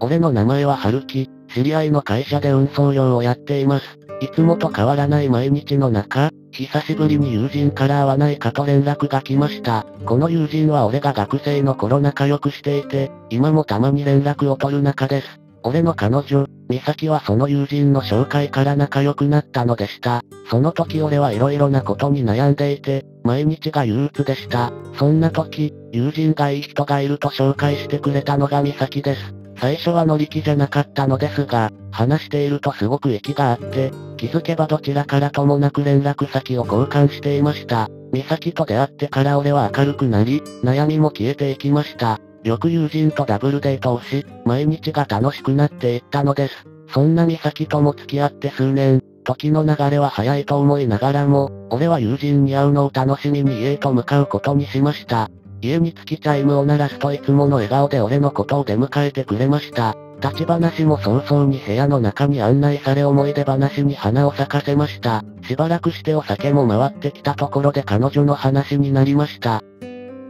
俺の名前は春樹、知り合いの会社で運送業をやっています。いつもと変わらない毎日の中、久しぶりに友人から会わないかと連絡が来ました。この友人は俺が学生の頃仲良くしていて、今もたまに連絡を取る仲です。俺の彼女、美咲はその友人の紹介から仲良くなったのでした。その時俺は色々なことに悩んでいて、毎日が憂鬱でした。そんな時、友人がいい人がいると紹介してくれたのが美咲です。最初は乗り気じゃなかったのですが、話しているとすごく息があって、気づけばどちらからともなく連絡先を交換していました。美咲と出会ってから俺は明るくなり、悩みも消えていきました。よく友人とダブルデートをし、毎日が楽しくなっていったのです。そんな美咲とも付き合って数年、時の流れは早いと思いながらも、俺は友人に会うのを楽しみに家へと向かうことにしました。家に着きチャイムを鳴らすといつもの笑顔で俺のことを出迎えてくれました。立ち話も早々に部屋の中に案内され思い出話に花を咲かせました。しばらくしてお酒も回ってきたところで彼女の話になりました。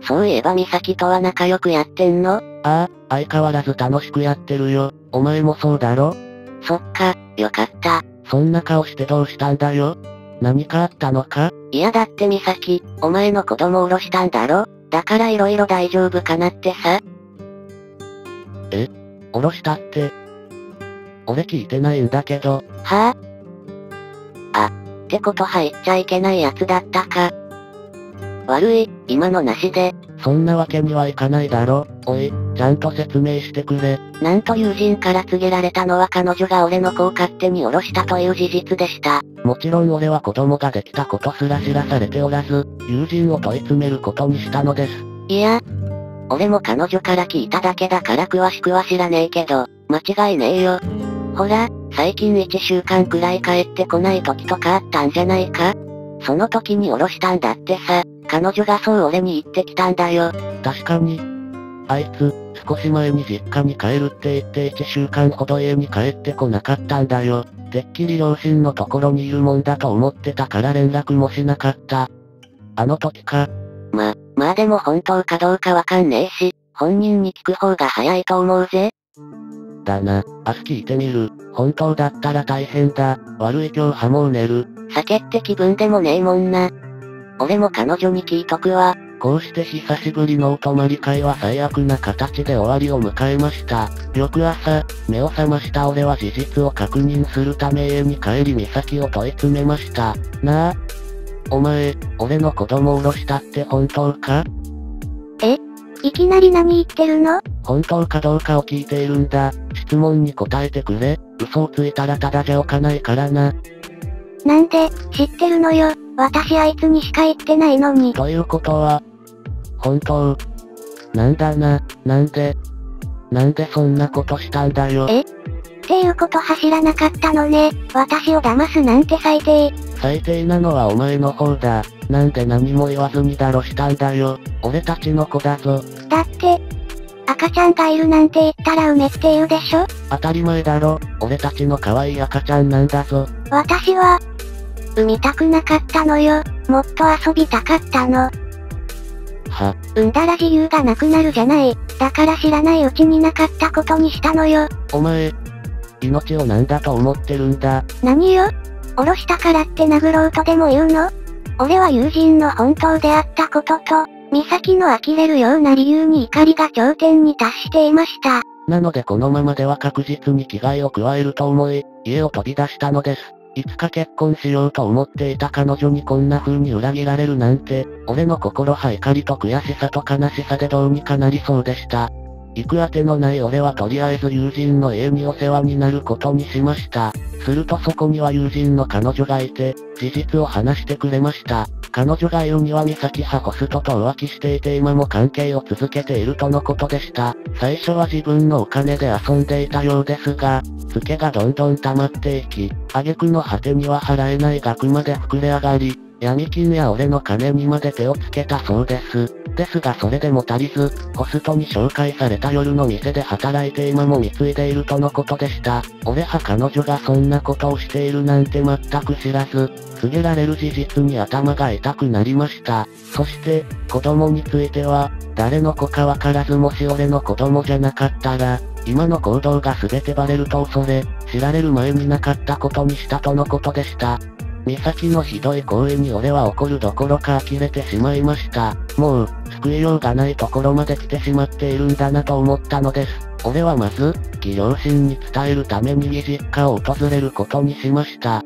そういえば美咲とは仲良くやってんの？ああ、相変わらず楽しくやってるよ。お前もそうだろ？そっか、よかった。そんな顔してどうしたんだよ？何かあったのか？いやだって美咲、お前の子供を下ろしたんだろ？だから色々大丈夫かなってさ。え？おろしたって？俺聞いてないんだけど。は？あ、あ、ってこと入っちゃいけないやつだったか。悪い、今のなしで。そんなわけにはいかないだろ。おい、ちゃんと説明してくれ。なんと友人から告げられたのは彼女が俺の子を勝手に下ろしたという事実でした。もちろん俺は子供ができたことすら知らされておらず、友人を問い詰めることにしたのです。いや、俺も彼女から聞いただけだから詳しくは知らねえけど、間違いねえよ。ほら、最近1週間くらい帰ってこない時とかあったんじゃないか？その時に下ろしたんだってさ。彼女がそう俺に言ってきたんだよ。確かに。あいつ、少し前に実家に帰るって言って1週間ほど家に帰ってこなかったんだよ。てっきり両親のところにいるもんだと思ってたから連絡もしなかった。あの時か。ま、まあでも本当かどうかわかんねえし、本人に聞く方が早いと思うぜ。だな、明日聞いてみる。本当だったら大変だ。悪い今日はもう寝る。酒って気分でもねえもんな。俺も彼女に聞いとくわ。こうして久しぶりのお泊まり会は最悪な形で終わりを迎えました。翌朝、目を覚ました俺は事実を確認するため家に帰り美咲を問い詰めました。なあお前、俺の子供を下ろしたって本当か？え？いきなり何言ってるの？本当かどうかを聞いているんだ。質問に答えてくれ。嘘をついたらただじゃおかないからな。なんで、知ってるのよ。私あいつにしか言ってないのに。ということは、本当？なんだな、なんで、なんでそんなことしたんだよ？え？っていうこと走らなかったのね。私を騙すなんて最低。最低なのはお前の方だ。なんで何も言わずにだろしたんだよ？俺たちの子だぞ。だって、赤ちゃんがいるなんて言ったら梅って言うでしょ？当たり前だろ。俺たちの可愛い赤ちゃんなんだぞ。私は、産みたくなかったのよ。もっと遊びたかったの。は？産んだら自由がなくなるじゃない。だから知らないうちになかったことにしたのよ。お前、命を何だと思ってるんだ？何よ？おろしたからって殴ろうとでも言うの？俺は友人の本当であったことと、美咲の呆れるような理由に怒りが頂点に達していました。なのでこのままでは確実に危害を加えると思い、家を飛び出したのです。いつか結婚しようと思っていた彼女にこんな風に裏切られるなんて、俺の心は怒りと悔しさと悲しさでどうにかなりそうでした。行くあてのない俺はとりあえず友人の家にお世話になることにしました。するとそこには友人の彼女がいて、事実を話してくれました。彼女が言うには美咲派ホストと浮気していて今も関係を続けているとのことでした。最初は自分のお金で遊んでいたようですが、付けがどんどん溜まっていき、挙句の果てには払えない額まで膨れ上がり、闇金や俺の金にまで手をつけたそうです。ですがそれでも足りず、ホストに紹介された夜の店で働いて今も貢いでいるとのことでした。俺は彼女がそんなことをしているなんて全く知らず、告げられる事実に頭が痛くなりました。そして、子供については、誰の子かわからずもし俺の子供じゃなかったら、今の行動が全てバレると恐れ、知られる前になかったことにしたとのことでした。美咲のひどい行為に俺は怒るどころか呆れてしまいました。もう、救いようがないところまで来てしまっているんだなと思ったのです。俺はまず、義両親に伝えるために義実家を訪れることにしました。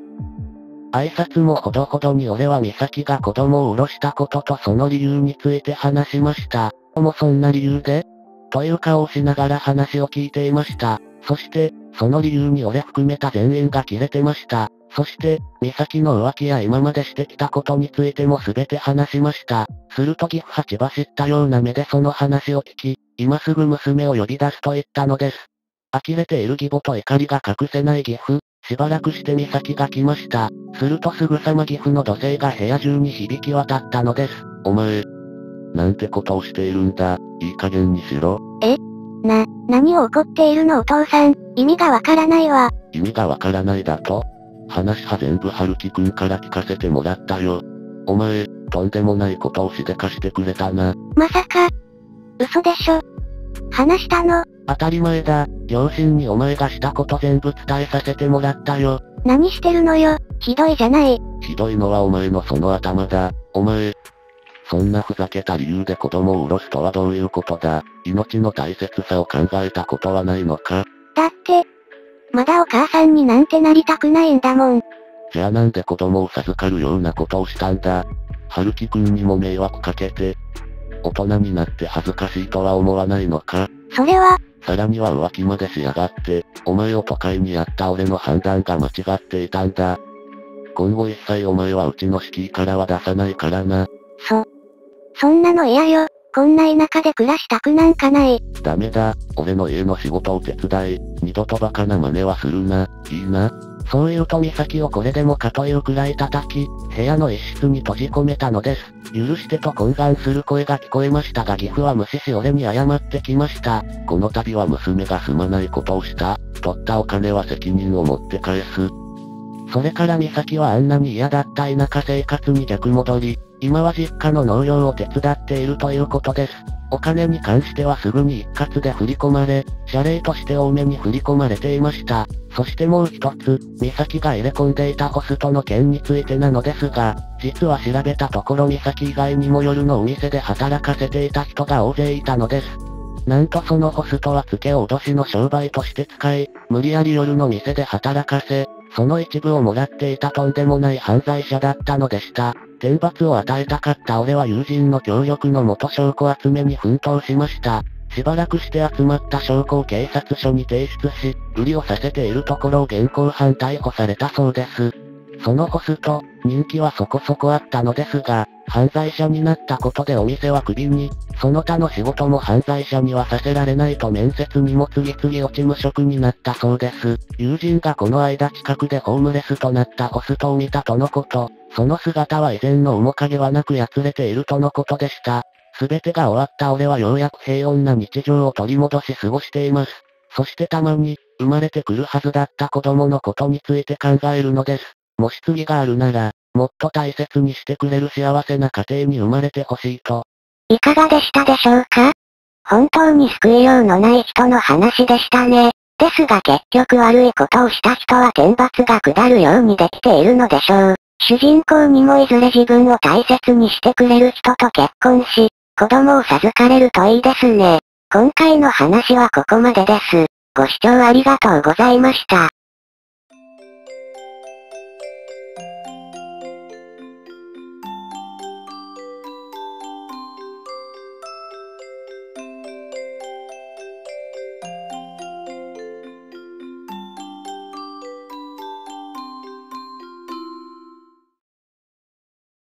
挨拶もほどほどに俺は美咲が子供を下ろしたこととその理由について話しました。もそんな理由で？という顔をしながら話を聞いていました。そして、その理由に俺含めた全員が切れてました。そして、美咲の浮気や今までしてきたことについても全て話しました。すると岐阜は血走ったような目でその話を聞き、今すぐ娘を呼び出すと言ったのです。呆れている義母と怒りが隠せない岐阜。しばらくして美咲が来ました。するとすぐさま岐阜の土星が部屋中に響き渡ったのです。お前、なんてことをしているんだ。いい加減にしろ。え？な、何を怒っているのお父さん。意味がわからないわ。意味がわからないだと？話は全部春樹くんから聞かせてもらったよ。お前、とんでもないことをしでかしてくれたな。まさか、嘘でしょ。話したの当たり前だ。両親にお前がしたこと全部伝えさせてもらったよ。何してるのよ。ひどいじゃない。ひどいのはお前のその頭だ。お前、そんなふざけた理由で子供を下ろすとはどういうことだ命の大切さを考えたことはないのかだって、まだお母さんになんてなりたくないんだもん。じゃあなんで子供を授かるようなことをしたんだ春樹くんにも迷惑かけて。大人になって恥ずかしいとは思わないのかそれは、さらには浮気までしやがって、お前を都会にやった俺の判断が間違っていたんだ。今後一切お前はうちの敷居からは出さないからな。そ、そんなの嫌よ。こんな田舎で暮らしたくなんかない。ダメだ。俺の家の仕事を手伝い。二度とバカな真似はするな。いいな。そう言うと美咲をこれでもかというくらい叩き、部屋の一室に閉じ込めたのです。許してと懇願する声が聞こえましたが岐阜は無視し俺に謝ってきました。この度は娘がすまないことをした。取ったお金は責任を持って返す。それから美咲はあんなに嫌だった田舎生活に逆戻り、今は実家の農業を手伝っているということです。お金に関してはすぐに一括で振り込まれ、謝礼として多めに振り込まれていました。そしてもう一つ、美咲が入れ込んでいたホストの件についてなのですが、実は調べたところ美咲以外にも夜のお店で働かせていた人が大勢いたのです。なんとそのホストは付けを脅しの商売として使い、無理やり夜の店で働かせ、その一部をもらっていたとんでもない犯罪者だったのでした。天罰を与えたかった俺は友人の協力のもと証拠集めに奮闘しました。しばらくして集まった証拠を警察署に提出し、売りをさせているところを現行犯逮捕されたそうです。そのホスト、人気はそこそこあったのですが、犯罪者になったことでお店はクビに、その他の仕事も犯罪者にはさせられないと面接にも次々落ち無職になったそうです。友人がこの間近くでホームレスとなったホストを見たとのこと。その姿は以前の面影はなくやつれているとのことでした。すべてが終わった俺はようやく平穏な日常を取り戻し過ごしています。そしてたまに、生まれてくるはずだった子供のことについて考えるのです。もし次があるなら、もっと大切にしてくれる幸せな家庭に生まれてほしいと。いかがでしたでしょうか？本当に救いようのない人の話でしたね。ですが結局悪いことをした人は天罰が下るようにできているのでしょう。主人公にもいずれ自分を大切にしてくれる人と結婚し、子供を授かれるといいですね。今回の話はここまでです。ご視聴ありがとうございました。